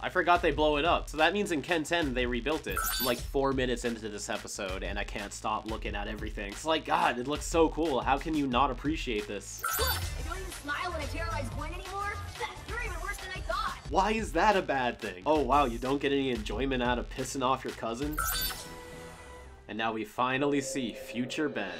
I forgot they blow it up. So that means in Ken 10 they rebuilt it. I'm like four minutes into this episode and I can't stop looking at everything. It's like, God, it looks so cool. How can you not appreciate this? Look, I don't even smile when I terrorize Gwen anymore. You're even worse than I thought. Why is that a bad thing? Oh wow, you don't get any enjoyment out of pissing off your cousin? And now we finally see future Ben.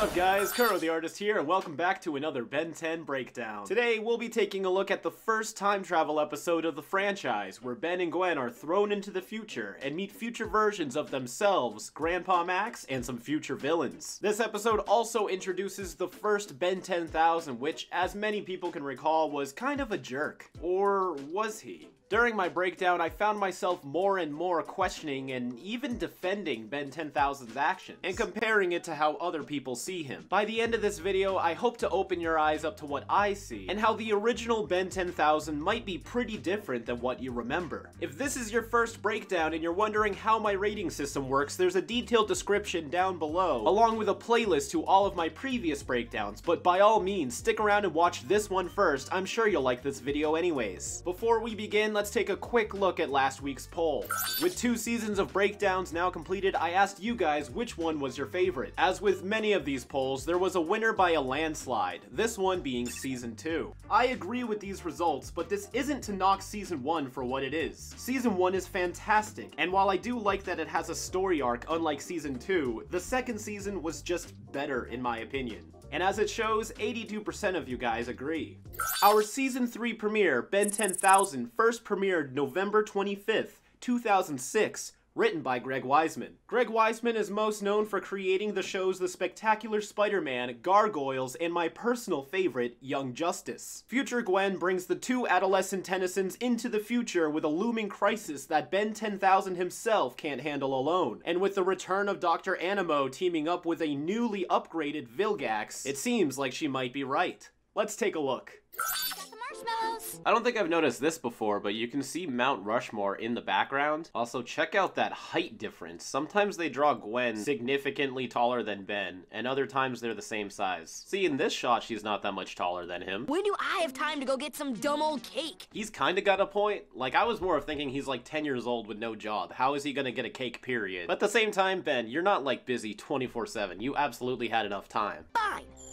Up guys, Kuro the Artist here, and welcome back to another Ben 10 Breakdown. Today, we'll be taking a look at the first time travel episode of the franchise, where Ben and Gwen are thrown into the future and meet future versions of themselves, Grandpa Max, and some future villains. This episode also introduces the first Ben 10,000, which, as many people can recall, was kind of a jerk. Or was he? During my breakdown, I found myself more and more questioning and even defending Ben 10,000's actions, and comparing it to how other people see him. By the end of this video, I hope to open your eyes up to what I see, and how the original Ben 10,000 might be pretty different than what you remember. If this is your first breakdown and you're wondering how my rating system works, there's a detailed description down below, along with a playlist to all of my previous breakdowns, but by all means, stick around and watch this one first, I'm sure you'll like this video anyways. Before we begin, let's take a quick look at last week's poll. With two seasons of breakdowns now completed, I asked you guys which one was your favorite. As with many of these polls, there was a winner by a landslide, this one being season 2. I agree with these results, but this isn't to knock season 1 for what it is. Season 1 is fantastic, and while I do like that it has a story arc unlike season 2, the second season was just better in my opinion. And as it shows, 82% of you guys agree. Our Season 3 premiere, Ben 10,000, first premiered November 25th, 2006, written by Greg Weisman. Greg Weisman is most known for creating the shows The Spectacular Spider-Man, Gargoyles, and my personal favorite, Young Justice. Future Gwen brings the two adolescent Tennysons into the future with a looming crisis that Ben 10,000 himself can't handle alone. And with the return of Dr. Animo teaming up with a newly upgraded Vilgax, it seems like she might be right. Let's take a look. Got the marshmallows. I don't think I've noticed this before, but you can see Mount Rushmore in the background. Also, check out that height difference. Sometimes they draw Gwen significantly taller than Ben, and other times they're the same size. See, in this shot, she's not that much taller than him. When do I have time to go get some dumb old cake? He's kinda got a point. Like, I was more of thinking he's like 10 years old with no job. How is he gonna get a cake, period? But at the same time, Ben, you're not like busy 24-7. You absolutely had enough time. Fine.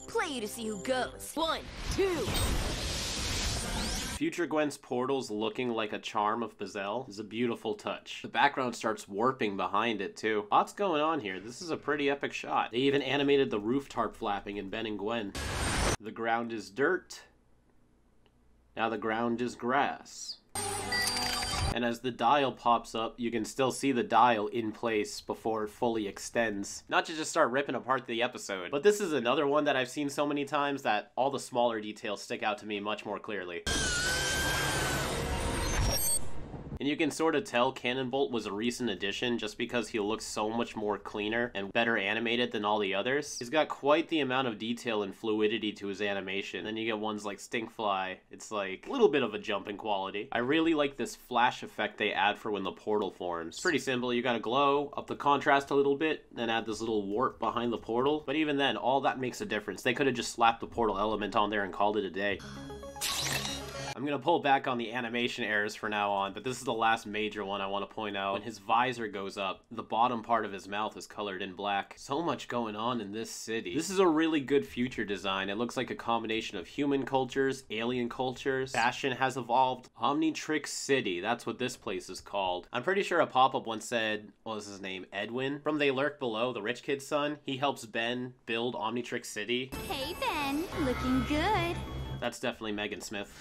Play you to see who goes. One, two. Future Gwen's portals looking like a charm of Bezel is a beautiful touch. The background starts warping behind it too. Lots going on here. This is a pretty epic shot. They even animated the roof tarp flapping in Ben and Gwen. The ground is dirt. Now the ground is grass. And as the dial pops up, you can still see the dial in place before it fully extends. Not to just start ripping apart the episode, but this is another one that I've seen so many times that all the smaller details stick out to me much more clearly. And you can sort of tell Cannonbolt was a recent addition just because he looks so much more cleaner and better animated than all the others. He's got quite the amount of detail and fluidity to his animation. Then you get ones like Stinkfly. It's like a little bit of a jump in quality. I really like this flash effect they add for when the portal forms. Pretty simple. You gotta glow, up the contrast a little bit, then add this little warp behind the portal. But even then, all that makes a difference. They could have just slapped the portal element on there and called it a day. I'm gonna pull back on the animation errors for now on, but this is the last major one I want to point out. When his visor goes up, the bottom part of his mouth is colored in black. So much going on in this city. This is a really good future design. It looks like a combination of human cultures, alien cultures. Fashion has evolved. Omnitrix City, that's what this place is called. I'm pretty sure a pop-up once said, what was his name, Edwin? From They Lurk Below, the rich kid's son. He helps Ben build Omnitrix City. Hey, Ben. Looking good. That's definitely Megan Smith.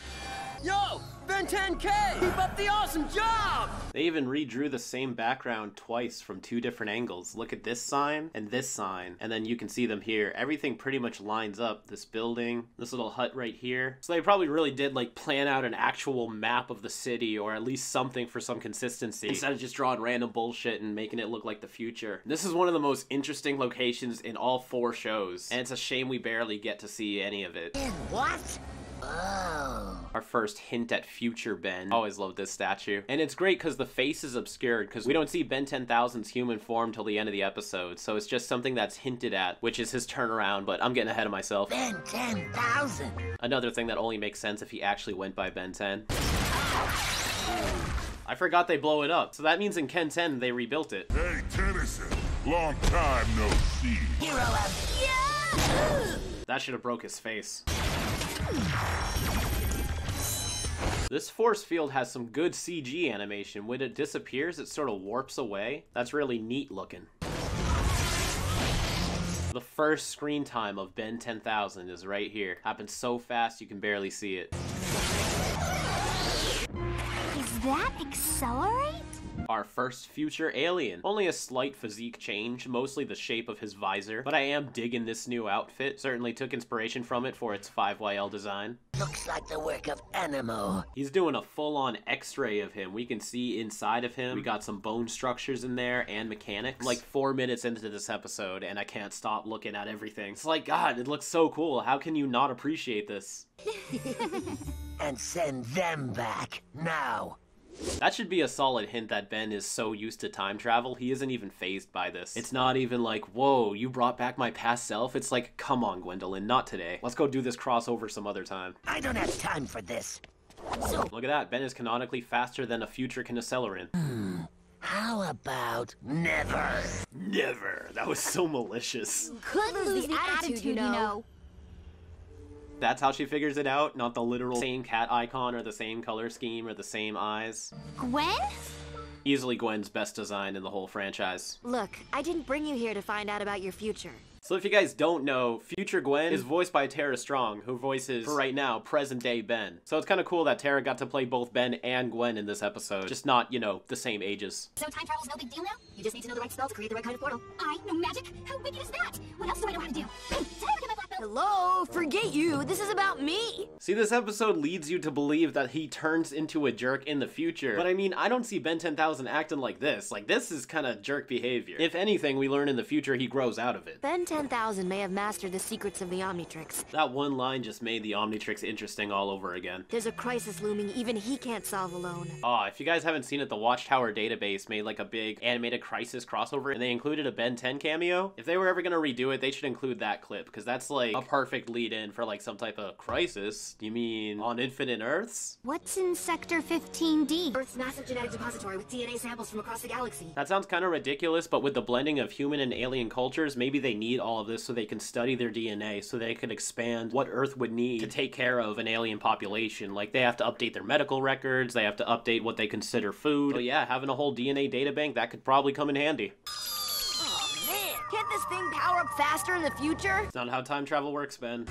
Yo, Ben 10K! Keep up the awesome job! They even redrew the same background twice from two different angles. Look at this sign and this sign, and then you can see them here. Everything pretty much lines up. This building, this little hut right here. So they probably really did like plan out an actual map of the city or at least something for some consistency instead of just drawing random bullshit and making it look like the future. This is one of the most interesting locations in all four shows, and it's a shame we barely get to see any of it. And what? Oh. Our first hint at future Ben. Always loved this statue. And it's great because the face is obscured because we don't see Ben 10,000's human form till the end of the episode. So it's just something that's hinted at, which is his turnaround, but I'm getting ahead of myself. Ben 10,000. Another thing that only makes sense if he actually went by Ben 10. I forgot they blow it up. So that means in Ken 10 they rebuilt it. Hey, Tennyson. Long time no see. Hero of. Yeah! That should have broke his face. This force field has some good CG animation. When it disappears, it sort of warps away. That's really neat looking. The first screen time of Ben 10,000 is right here. Happens so fast you can barely see it. Is that XLR8? Our first future alien. Only a slight physique change, mostly the shape of his visor, but I am digging this new outfit. Certainly took inspiration from it for its 5YL design. Looks like the work of Animo. He's doing a full-on x-ray of him. We can see inside of him. We got some bone structures in there and mechanics. I'm like four minutes into this episode and I can't stop looking at everything. It's like, God, it looks so cool. How can you not appreciate this? And send them back. Now. That should be a solid hint that Ben is so used to time travel, he isn't even phased by this. It's not even like, whoa, you brought back my past self. It's like, come on, Gwendolyn, not today. Let's go do this crossover some other time. I don't have time for this. Look at that, Ben is canonically faster than a future can accelerant. Hmm, how about never? Never. That was so malicious. Could lose the attitude, you know. That's how she figures it out, not the literal same cat icon or the same color scheme or the same eyes. Gwen? Easily Gwen's best design in the whole franchise. Look, I didn't bring you here to find out about your future. So if you guys don't know, future Gwen is voiced by Tara Strong, who voices, for right now, present day Ben. So it's kind of cool that Tara got to play both Ben and Gwen in this episode, just not, you know, the same ages. So time travel's no big deal now? You just need to know the right spell to create the right kind of portal. I know magic? How wicked is that? What else do I know how to do? Hey, did I ever get my black belt? Hello, forget you. This is about me. See, this episode leads you to believe that he turns into a jerk in the future. But I mean, I don't see Ben 10,000 acting like this. Like, this is kind of jerk behavior. If anything, we learn in the future he grows out of it. Ben 10,000 may have mastered the secrets of the Omnitrix. That one line just made the Omnitrix interesting all over again. There's a crisis looming even he can't solve alone. Aw, if you guys haven't seen it, the Watchtower database made like a big animated crisis crossover and they included a Ben 10 cameo. If they were ever gonna redo it, they should include that clip because that's like a perfect lead in for like some type of crisis. You mean on Infinite Earths? What's in Sector 15D? Earth's massive genetic depository with DNA samples from across the galaxy. That sounds kind of ridiculous, but with the blending of human and alien cultures, maybe they need all of this so they can study their DNA so they can expand what Earth would need to take care of an alien population. Like they have to update their medical records, they have to update what they consider food. So yeah, having a whole DNA databank that could probably come in handy. Can't this thing power up faster in the future? It's not how time travel works, Ben.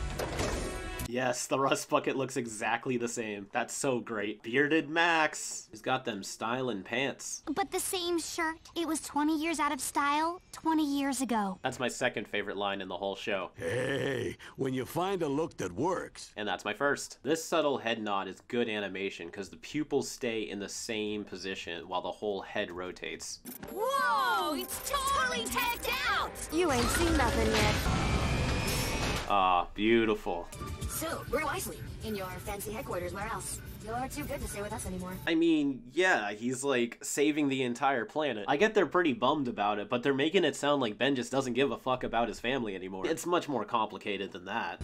Yes, the rust bucket looks exactly the same. That's so great. Bearded Max. He's got them styling pants. But the same shirt. It was 20 years out of style 20 years ago. That's my second favorite line in the whole show. Hey, when you find a look that works, And that's my first. This subtle head nod is good animation because the pupils stay in the same position while the whole head rotates. Whoa! It's totally tagged out! You ain't seen nothing yet. Ah, beautiful. So, where do I sleep? In your fancy headquarters, where else? You're too good to stay with us anymore. I mean, yeah, he's like saving the entire planet. I get they're pretty bummed about it, but they're making it sound like Ben just doesn't give a fuck about his family anymore. It's much more complicated than that.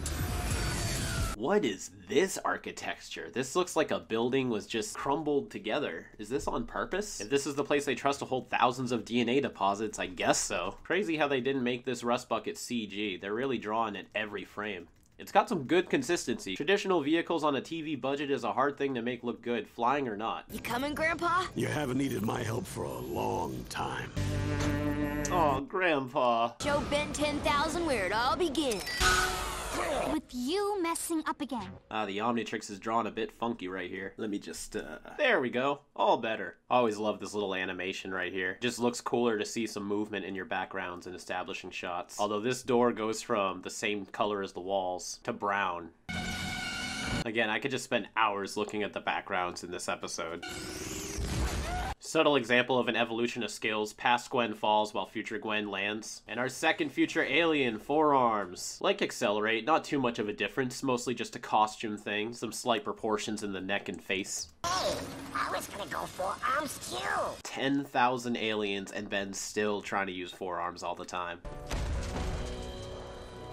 What is this architecture? This looks like a building was just crumbled together. Is this on purpose? If this is the place they trust to hold thousands of DNA deposits, I guess so. Crazy how they didn't make this rust bucket CG. They're really drawing at every frame. It's got some good consistency. Traditional vehicles on a TV budget is a hard thing to make look good, flying or not. You coming, Grandpa? you haven't needed my help for a long time. Oh, Grandpa. Show Ben 10,000 where it all begins. With you messing up again. Ah, the Omnitrix is drawn a bit funky right here. Let me just, uh... There we go. All better. Always love this little animation right here. Just looks cooler to see some movement in your backgrounds and establishing shots. Although this door goes from the same color as the walls to brown. Again, I could just spend hours looking at the backgrounds in this episode. Subtle example of an evolution of skills, past Gwen falls while future Gwen lands. And our second future alien, Four Arms. Like XLR8, not too much of a difference, mostly just a costume thing, some slight proportions in the neck and face. Hey, I was gonna go for arms too. 10,000 aliens and Ben's still trying to use Four Arms all the time.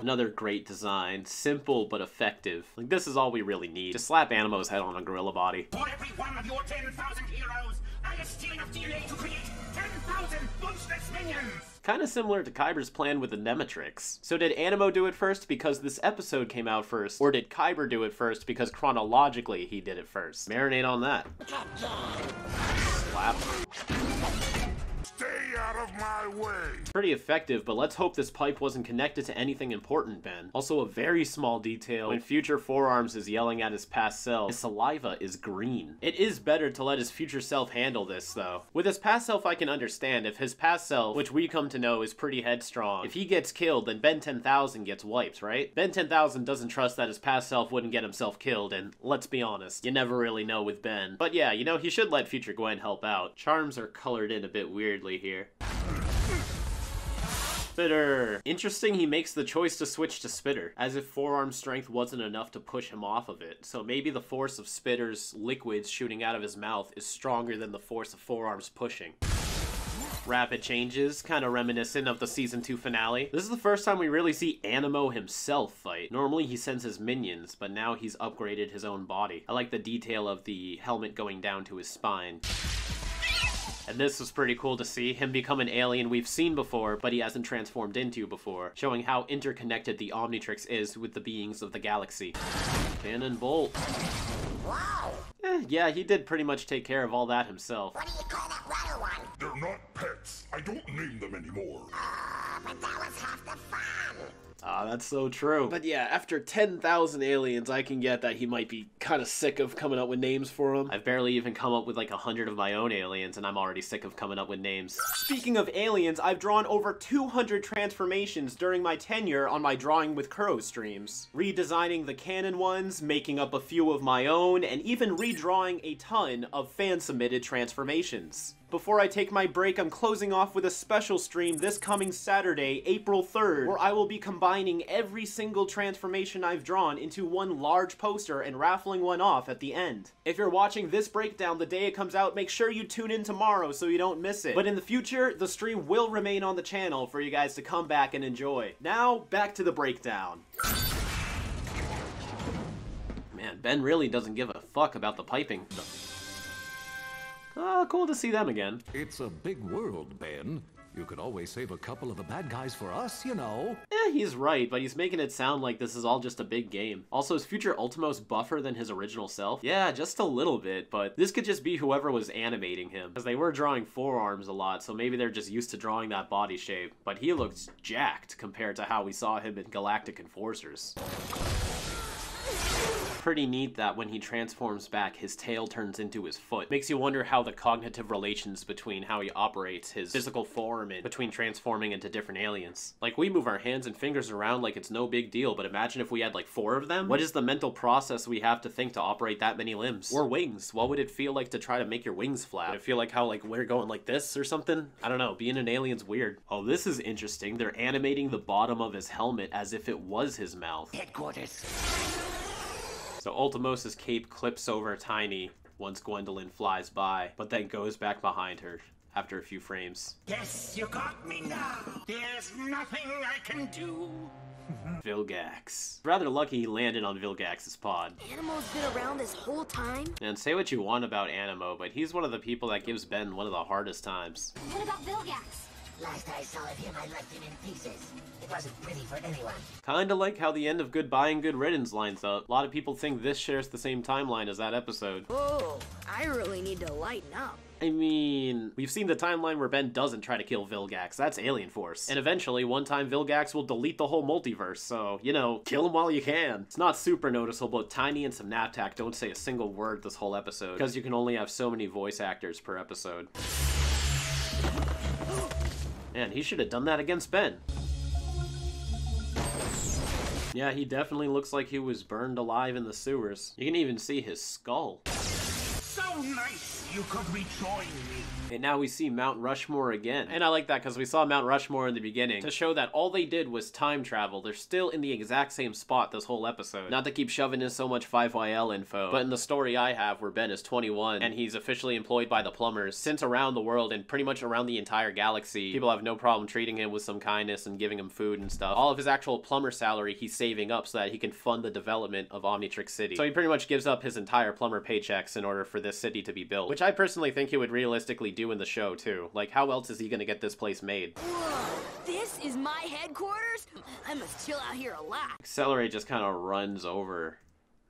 Another great design, simple but effective. Like this is all we really need. Just slap Animo's head on a gorilla body. For every one of your 10,000 heroes, I have steal enough DNA to create 10,000 monstrous minions! Kind of similar to Khyber's plan with the Nemetrix. So did Animo do it first because this episode came out first, or did Kyber do it first because chronologically he did it first? Marinate on that. Slap. Stay out of my way! Pretty effective, but let's hope this pipe wasn't connected to anything important, Ben. Also, a very small detail, when future Four Arms is yelling at his past self, his saliva is green. It is better to let his future self handle this, though. With his past self, I can understand if his past self, which we come to know is pretty headstrong, if he gets killed, then Ben 10,000 gets wiped, right? Ben 10,000 doesn't trust that his past self wouldn't get himself killed, and let's be honest, you never really know with Ben. But yeah, you know, he should let future Gwen help out. Charms are colored in a bit weirdly here. Spitter. Interesting he makes the choice to switch to Spitter, as if forearm strength wasn't enough to push him off of it. So maybe the force of Spitter's liquids shooting out of his mouth is stronger than the force of Four Arms pushing. Rapid changes, kind of reminiscent of the season 2 finale. This is the first time we really see Animo himself fight. Normally he sends his minions, but now he's upgraded his own body. I like the detail of the helmet going down to his spine. And this was pretty cool to see, him become an alien we've seen before, but he hasn't transformed into before, showing how interconnected the Omnitrix is with the beings of the galaxy. Cannonbolt. Wow. Eh, yeah, he did pretty much take care of all that himself. What do you call that water one? They're not pets. I don't name them anymore. Uh, but that was half the fun. Ah, that's so true. But yeah, after 10,000 aliens, I can get that he might be kind of sick of coming up with names for them. I've barely even come up with like a hundred of my own aliens, and I'm already sick of coming up with names. Speaking of aliens, I've drawn over 200 transformations during my tenure on my Drawing with Kuro streams. Redesigning the canon ones, making up a few of my own, and even redrawing a ton of fan-submitted transformations. Before I take my break, I'm closing off with a special stream this coming Saturday, April 3rd, where I will be combining every single transformation I've drawn into one large poster and raffling one off at the end. If you're watching this breakdown the day it comes out, make sure you tune in tomorrow so you don't miss it. But in the future, the stream will remain on the channel for you guys to come back and enjoy. Now, back to the breakdown. Man, Ben really doesn't give a fuck about the piping. Oh, cool to see them again. It's a big world, Ben. You could always save a couple of the bad guys for us, you know. Eh, he's right, but he's making it sound like this is all just a big game. Also, is future Ultimos buffer than his original self? Yeah, just a little bit, but this could just be whoever was animating him. Because they were drawing Four Arms a lot, so maybe they're just used to drawing that body shape. But he looks jacked compared to how we saw him in Galactic Enforcers pretty neat that when he transforms back, his tail turns into his foot. Makes you wonder how the cognitive relations between how he operates his physical form and between transforming into different aliens. Like, we move our hands and fingers around like it's no big deal, but imagine if we had like four of them? What is the mental process we have to think to operate that many limbs? Or wings? What would it feel like to try to make your wings flap? Would it feel like how like we're going like this or something? I don't know, being an alien's weird. Oh, this is interesting. They're animating the bottom of his helmet as if it was his mouth. Headquarters. So Ultimos' cape clips over Tini once Gwendolyn flies by, but then goes back behind her after a few frames. Yes, you got me now. There's nothing I can do. Vilgax. Rather lucky he landed on Vilgax's pod. Animo's been around this whole time? And say what you want about Animo, but he's one of the people that gives Ben one of the hardest times. What about Vilgax? Last I saw of him, I left him in pieces. It wasn't pretty for anyone. Kinda like how the end of Goodbye and Good Riddance lines up. A lot of people think this shares the same timeline as that episode. Oh, I really need to lighten up. I mean, we've seen the timeline where Ben doesn't try to kill Vilgax. That's Alien Force. And eventually, one time Vilgax will delete the whole multiverse, so, you know, kill him while you can. It's not super noticeable, but Tini and Synaptak don't say a single word this whole episode, because you can only have so many voice actors per episode. Man, he should have done that against Ben. Yeah, he definitely looks like he was burned alive in the sewers. You can even see his skull. So nice you could rejoin me. And now we see Mount Rushmore again. And I like that because we saw Mount Rushmore in the beginning to show that all they did was time travel. They're still in the exact same spot this whole episode. Not to keep shoving in so much 5YL info, but in the story I have where Ben is 21 and he's officially employed by the plumbers, since around the world and pretty much around the entire galaxy, people have no problem treating him with some kindness and giving him food and stuff. All of his actual plumber salary he's saving up so that he can fund the development of Omnitrix City. So he pretty much gives up his entire plumber paychecks in order for this city to be built, which I personally think he would realistically do in the show too. Like, how else is he gonna get this place made? Whoa, this is my headquarters? I must chill out here a lot. XLR8 just kind of runs over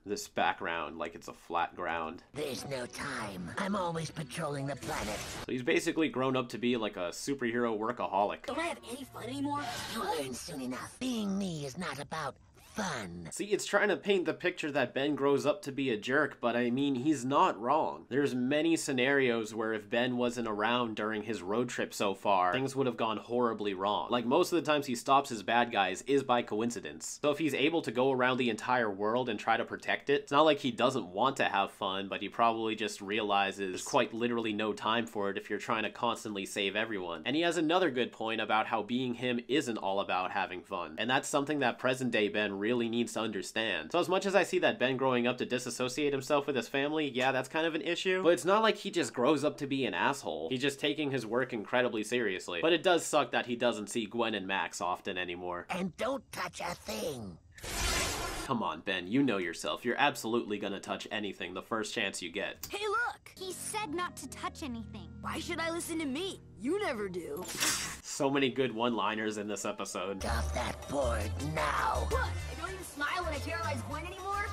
this background like it's a flat ground. There's no time. I'm always patrolling the planet. So he's basically grown up to be like a superhero workaholic. Don't I have any fun anymore? You'll learn soon enough. Being me is not about fun. See, it's trying to paint the picture that Ben grows up to be a jerk, but I mean, he's not wrong. There's many scenarios where if Ben wasn't around during his road trip so far, things would have gone horribly wrong. Like, most of the times he stops his bad guys is by coincidence. So if he's able to go around the entire world and try to protect it, it's not like he doesn't want to have fun, but he probably just realizes there's quite literally no time for it if you're trying to constantly save everyone. And he has another good point about how being him isn't all about having fun. And that's something that present day Ben really needs to understand. So as much as I see that Ben growing up to disassociate himself with his family, yeah, that's kind of an issue. But it's not like he just grows up to be an asshole. He's just taking his work incredibly seriously. But it does suck that he doesn't see Gwen and Max often anymore. And don't touch a thing. Come on, Ben, you know yourself. You're absolutely gonna touch anything the first chance you get. Hey, look! He said not to touch anything. Why should I listen to me? You never do. So many good one-liners in this episode. Off that board now. What? I don't even smile when I terrorize Gwen anymore?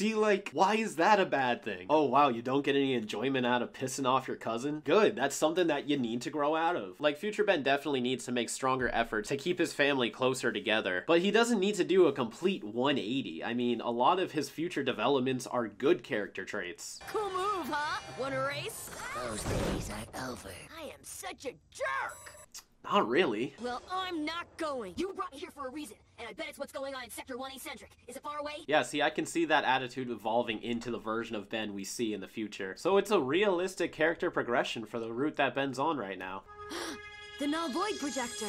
See, like, why is that a bad thing? Oh, wow, you don't get any enjoyment out of pissing off your cousin? Good, that's something that you need to grow out of. Like, Future Ben definitely needs to make stronger efforts to keep his family closer together, but he doesn't need to do a complete 180. I mean, a lot of his future developments are good character traits. Cool move, huh? Wanna race? Those days are over. I am such a jerk! Not really. Well, I'm not going. You brought me here for a reason, and I bet it's what's going on in Sector 1 Eccentric. Is it far away? Yeah, see, I can see that attitude evolving into the version of Ben we see in the future. So it's a realistic character progression for the route that Ben's on right now. the null void projector.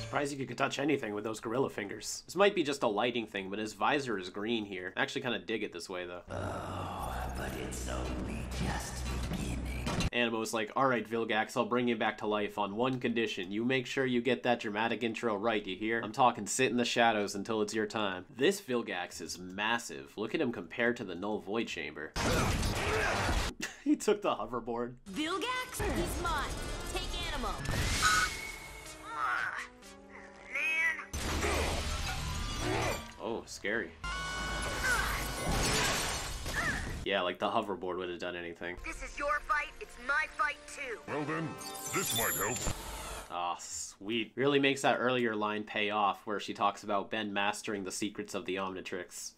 Surprised you could touch anything with those gorilla fingers. This might be just a lighting thing, but his visor is green here. I actually kind of dig it this way, though. Oh, but it's only just beginning. Animo's like, alright, Vilgax, I'll bring you back to life on one condition. You make sure you get that dramatic intro right, you hear? I'm talking sit in the shadows until it's your time. This Vilgax is massive. Look at him compared to the Null Void Chamber. he took the hoverboard. Vilgax? He's mine. Take Animo. Ah, oh, scary. Yeah, like the hoverboard would have done anything. This is your fight. It's my fight too. Well then, this might help. Ah, sweet. Really makes that earlier line pay off where she talks about Ben mastering the secrets of the Omnitrix.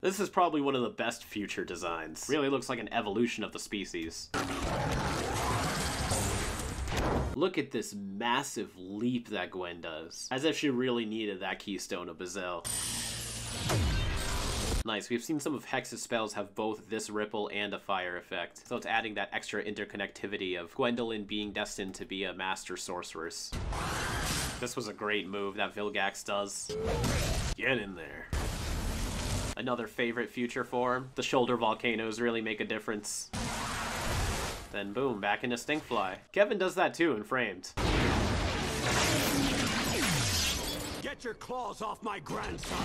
This is probably one of the best future designs. Really looks like an evolution of the species. Look at this massive leap that Gwen does. As if she really needed that keystone of Bezel. Nice, we've seen some of Hex's spells have both this ripple and a fire effect. So it's adding that extra interconnectivity of Gwendolyn being destined to be a master sorceress. This was a great move that Vilgax does. Get in there. Another favorite future form. The shoulder volcanoes really make a difference. Then boom, back into Stinkfly. Kevin does that too in Framed. Get your claws off my grandson!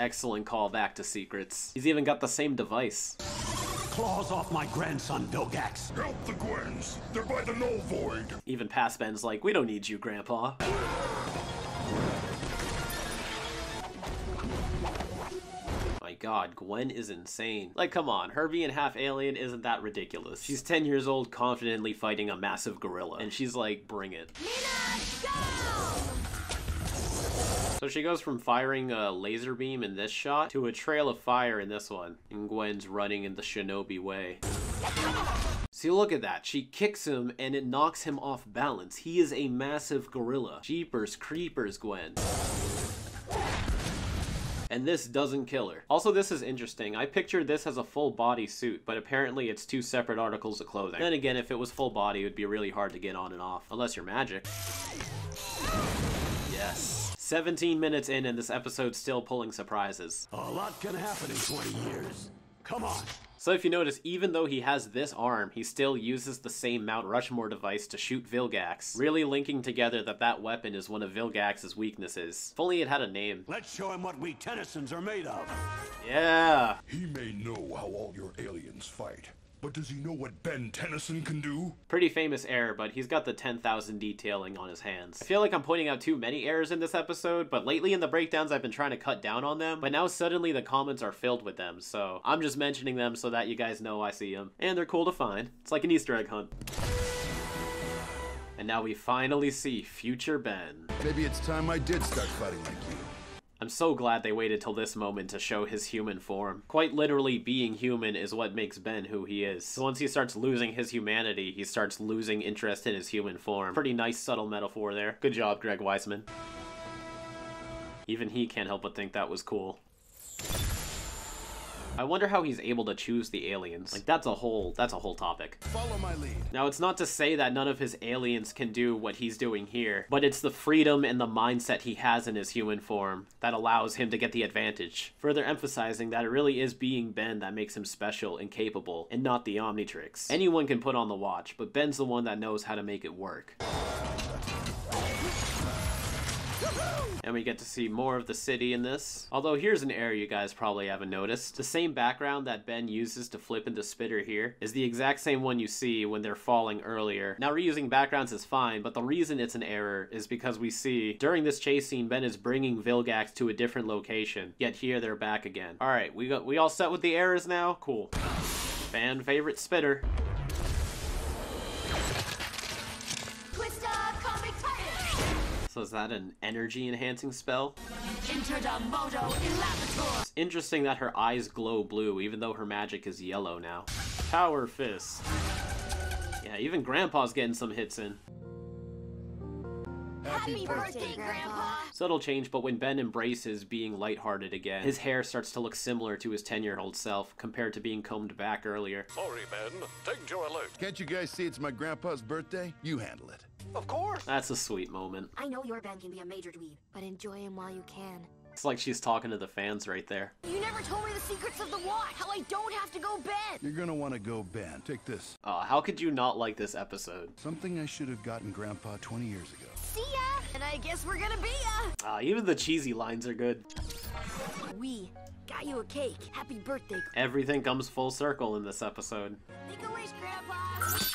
Excellent call back to Secrets. He's even got the same device. Claws off my grandson, Vilgax! Help the Gwens! They're by the null void! Even past Ben's like, we don't need you, Grandpa. My god, Gwen is insane. Like, come on, her being half alien isn't that ridiculous. She's 10 years old, confidently fighting a massive gorilla, and she's like, bring it. So she goes from firing a laser beam in this shot to a trail of fire in this one. And Gwen's running in the shinobi way. See, look at that. She kicks him and it knocks him off balance. He is a massive gorilla. Jeepers creepers, Gwen. And this doesn't kill her. Also, this is interesting. I pictured this as a full body suit, but apparently it's two separate articles of clothing. Then again, if it was full body, it would be really hard to get on and off. Unless you're magic. Yes. 17 minutes in and this episode's still pulling surprises. A lot can happen in 20 years. Come on. So if you notice, even though he has this arm, he still uses the same Mount Rushmore device to shoot Vilgax, really linking together that that weapon is one of Vilgax's weaknesses. If only it had a name. Let's show him what we Tennysons are made of. Yeah. He may know how all your aliens fight, but does he know what Ben Tennyson can do? Pretty famous error, but he's got the 10,000 detailing on his hands. I feel like I'm pointing out too many errors in this episode, but lately in the breakdowns I've been trying to cut down on them, but now suddenly the comments are filled with them, so I'm just mentioning them so that you guys know I see them. And they're cool to find. It's like an Easter egg hunt. And now we finally see future Ben. Maybe it's time I did start fighting like you. I'm so glad they waited till this moment to show his human form. Quite literally, being human is what makes Ben who he is. So once he starts losing his humanity, he starts losing interest in his human form. Pretty nice, subtle metaphor there. Good job, Greg Weisman. Even he can't help but think that was cool. I wonder how he's able to choose the aliens. Like that's a whole that's a whole topic. Follow my lead. Now it's not to say that none of his aliens can do what he's doing here, but it's the freedom and the mindset he has in his human form that allows him to get the advantage. Further emphasizing that it really is being Ben that makes him special and capable, and not the Omnitrix. Anyone can put on the watch, but Ben's the one that knows how to make it work. And we get to see more of the city in this. Although here's an error you guys probably haven't noticed. The same background that Ben uses to flip into Spitter here is the exact same one you see when they're falling earlier. Now reusing backgrounds is fine, but the reason it's an error is because we see during this chase scene Ben is bringing Vilgax to a different location, yet here they're back again. Alright, we got we all set with the errors now? Cool. Fan favorite Spitter. Is that an energy enhancing spell? Enter the Moto Elaborator! It's interesting that her eyes glow blue, even though her magic is yellow now. Power Fist. Yeah, even Grandpa's getting some hits in. Happy birthday, Grandpa! Subtle change, but when Ben embraces being lighthearted again, his hair starts to look similar to his 10 year old self compared to being combed back earlier. Sorry, Ben. Take to alert. Can't you guys see it's my grandpa's birthday? You handle it. Of course. That's a sweet moment. I know your Ben can be a major dweeb, But enjoy him while you can. It's like she's talking to the fans right there. You never told me the secrets of the watch. How I don't have to go Ben. You're gonna want to go Ben. Take this. Uh, how could you not like this episode? Something I should have gotten Grandpa 20 years ago. See ya. And I guess we're gonna be ya. Uh, even the cheesy lines are good. We got you a cake. Happy birthday. Everything comes full circle in this episode. Make a wish, Grandpa.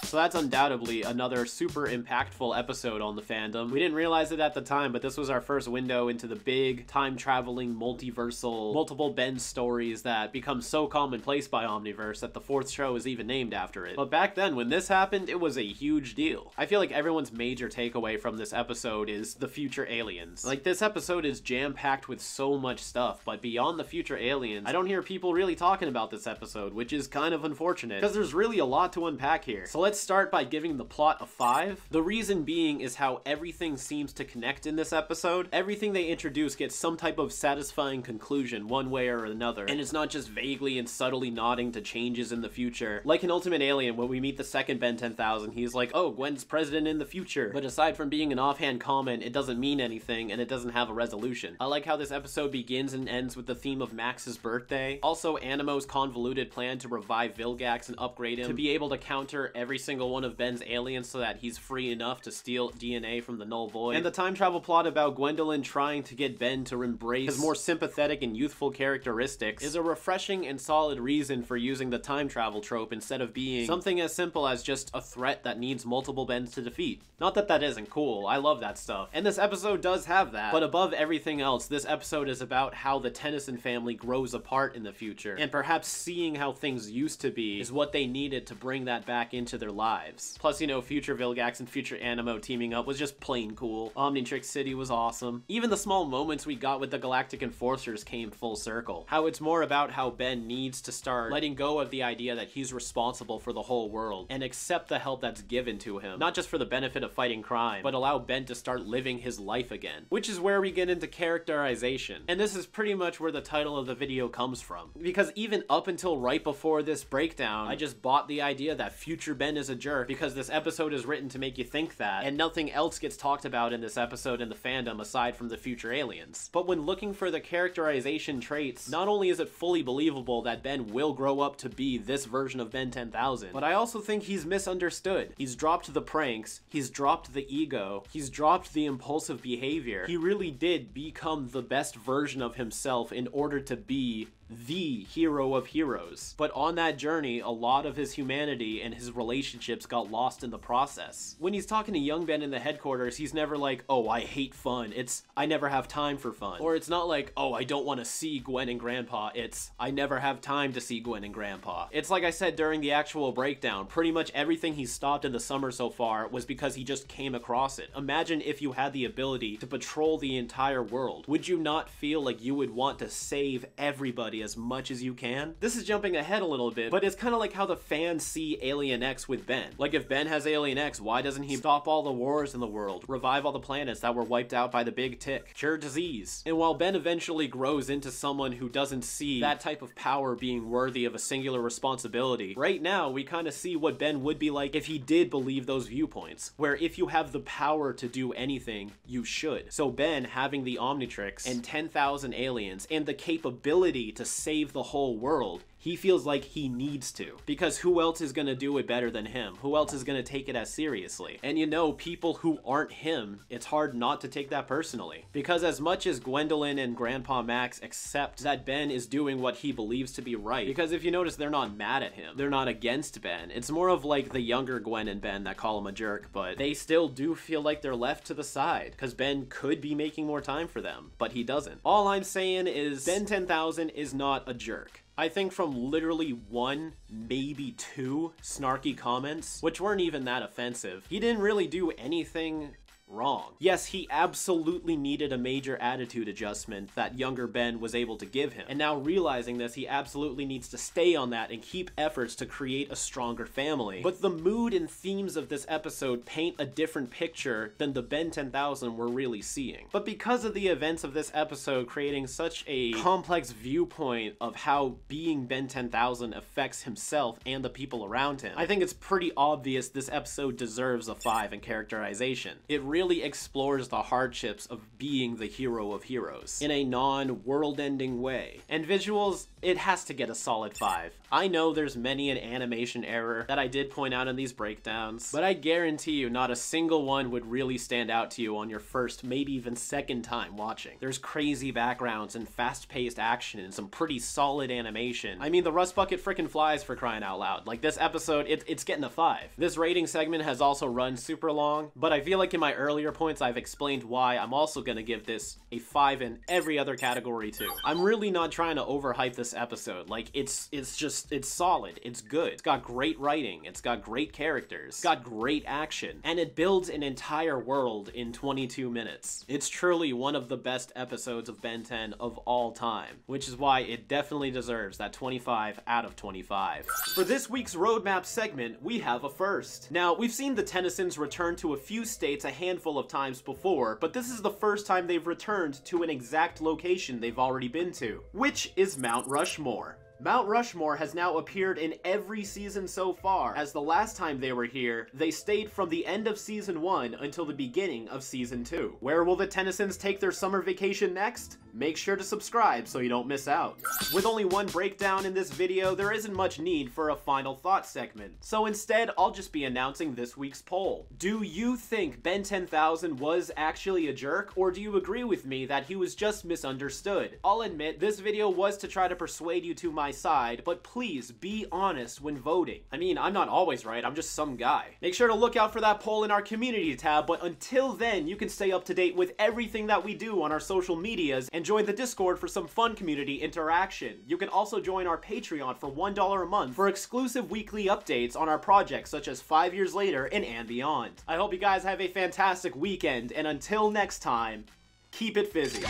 So that's undoubtedly another super impactful episode on the fandom. We didn't realize it at the time, but this was our first window into the big time traveling multiversal multiple Ben stories that become so commonplace by Omniverse that the fourth show is even named after it. But back then when this happened, it was a huge deal. I feel like everyone's major takeaway from this episode is the future aliens. Like this episode is jam-packed with so much stuff, but beyond the future aliens, I don't hear people really talking about this episode, which is kind of unfortunate because there's really a lot to unpack here. So let's start by giving the plot a 5. The reason being is how everything seems to connect in this episode. Everything they introduce gets some type of satisfying conclusion one way or another, and it's not just vaguely and subtly nodding to changes in the future. Like in Ultimate Alien, when we meet the second Ben 10,000, he's like, oh, Gwen's president in the future. But aside from being an offhand comment, it doesn't mean anything, and it doesn't have a resolution. I like how this episode begins and ends with the theme of Max's birthday. Also, Animo's convoluted plan to revive Vilgax and upgrade him to be able to counter every single one of Ben's aliens so that he's free enough to steal DNA from the Null Void. And the time travel plot about Gwendolyn trying to get Ben to embrace his more sympathetic and youthful characteristics is a refreshing and solid reason for using the time travel trope instead of being something as simple as just a threat that needs multiple Bens to defeat. Not that that isn't cool, I love that stuff. And this episode does have that. But above everything else, this episode is about how the Tennyson family grows apart in the future. And perhaps seeing how things used to be is what they needed to bring that back into their lives. Plus, you know, future Vilgax and future Animo teaming up was just plain cool. Omnitrix City was awesome. Even the small moments we got with the Galactic Enforcers came full circle. How it's more about how Ben needs to start letting go of the idea that he's responsible for the whole world and accept the help that's given to him. Not just for the benefit of fighting crime, but allow Ben to start living his life again. Which is where we get into characterization. And this is pretty much much where the title of the video comes from. Because even up until right before this breakdown, I just bought the idea that future Ben is a jerk because this episode is written to make you think that, and nothing else gets talked about in this episode in the fandom aside from the future aliens. But when looking for the characterization traits, not only is it fully believable that Ben will grow up to be this version of Ben 10,000, but I also think he's misunderstood. He's dropped the pranks, he's dropped the ego, he's dropped the impulsive behavior. He really did become the best version of himself in order to be the hero of heroes. But on that journey, a lot of his humanity and his relationships got lost in the process. When he's talking to young Ben in the headquarters, he's never like, oh, I hate fun. It's, I never have time for fun. Or it's not like, oh, I don't want to see Gwen and Grandpa. It's, I never have time to see Gwen and Grandpa. It's like I said during the actual breakdown, pretty much everything he's stopped in the summer so far was because he just came across it. Imagine if you had the ability to patrol the entire world. Would you not feel like you would want to save everybody as much as you can. This is jumping ahead a little bit, but it's kind of like how the fans see Alien X with Ben. Like if Ben has Alien X, why doesn't he stop all the wars in the world, revive all the planets that were wiped out by the big tick, cure disease? And while Ben eventually grows into someone who doesn't see that type of power being worthy of a singular responsibility, right now we kind of see what Ben would be like if he did believe those viewpoints, where if you have the power to do anything, you should. So Ben having the Omnitrix and 10,000 aliens and the capability to save the whole world he feels like he needs to. Because who else is gonna do it better than him? Who else is gonna take it as seriously? And you know, people who aren't him, it's hard not to take that personally. Because as much as Gwendolyn and Grandpa Max accept that Ben is doing what he believes to be right, because if you notice, they're not mad at him. They're not against Ben. It's more of like the younger Gwen and Ben that call him a jerk, but they still do feel like they're left to the side. Because Ben could be making more time for them, but he doesn't. All I'm saying is Ben 10,000 is not a jerk. I think from literally one, maybe two snarky comments, which weren't even that offensive, he didn't really do anything wrong. Yes, he absolutely needed a major attitude adjustment that younger Ben was able to give him. And now realizing this, he absolutely needs to stay on that and keep efforts to create a stronger family. But the mood and themes of this episode paint a different picture than the Ben 10,000 we're really seeing. But because of the events of this episode creating such a complex viewpoint of how being Ben 10,000 affects himself and the people around him, I think it's pretty obvious this episode deserves a 5 in characterization. It really explores the hardships of being the hero of heroes in a non-world ending way. And visuals, it has to get a solid 5. I know there's many an animation error that I did point out in these breakdowns, but I guarantee you not a single one would really stand out to you on your first, maybe even second time watching. There's crazy backgrounds and fast-paced action and some pretty solid animation. I mean, the rust bucket frickin' flies for crying out loud. Like this episode, it, it's getting a 5. This rating segment has also run super long, but I feel like in my earlier points I've explained why I'm also gonna give this a 5 in every other category too. I'm really not trying to overhype this episode. Like, it's it's just, it's solid, it's good. It's got great writing, it's got great characters, it's got great action, and it builds an entire world in 22 minutes. It's truly one of the best episodes of Ben 10 of all time, which is why it definitely deserves that 25 out of 25. For this week's roadmap segment, we have a first. Now, we've seen the Tennysons return to a few states a handful of times before, but this is the first time they've returned to an exact location they've already been to, which is Mount Rushmore. Mount Rushmore has now appeared in every season so far, as the last time they were here, they stayed from the end of season 1 until the beginning of season 2. Where will the Tennysons take their summer vacation next? Make sure to subscribe so you don't miss out. With only one breakdown in this video, there isn't much need for a final thought segment. So instead, I'll just be announcing this week's poll. Do you think Ben 10,000 was actually a jerk, or do you agree with me that he was just misunderstood? I'll admit, this video was to try to persuade you to my side, but please be honest when voting. I mean, I'm not always right, I'm just some guy. Make sure to look out for that poll in our community tab, but until then, you can stay up to date with everything that we do on our social medias join the Discord for some fun community interaction. You can also join our Patreon for $1 a month for exclusive weekly updates on our projects such as 5 Years Later and and beyond. I hope you guys have a fantastic weekend, and until next time, keep it fizzy.